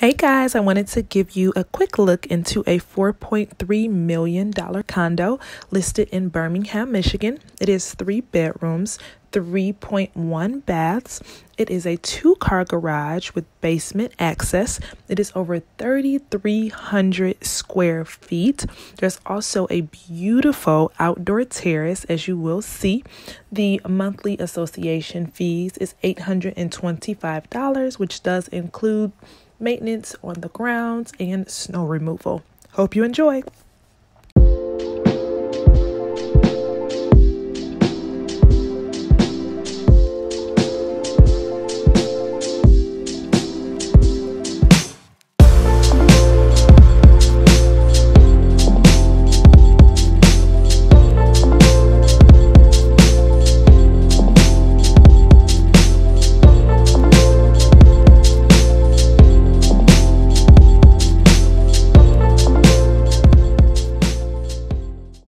Hey guys, I wanted to give you a quick look into a $4.3 million condo listed in Birmingham, Michigan. It is three bedrooms, 3.1 baths. It is a two car garage with basement access. It is over 3,300 square feet. There's also a beautiful outdoor terrace, as you will see. The monthly association fees is $825, which does include maintenance on the grounds, and snow removal. Hope you enjoy.